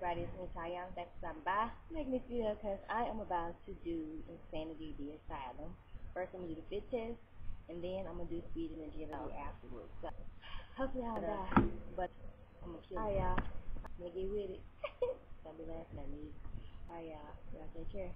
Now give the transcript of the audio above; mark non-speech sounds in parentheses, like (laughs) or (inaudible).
everybody, it's Miss Chayam. Thanks for stopping by. Make me feel because I am about to do Insanity the Asylum. First, I'm going to do the fit test, and then I'm going to do speed and agility afterwards. So, hopefully I'll die, but I'm going to kill y'all. I'm going to get with it. (laughs) Don't be laughing at me. All right, y'all. Y'all take care.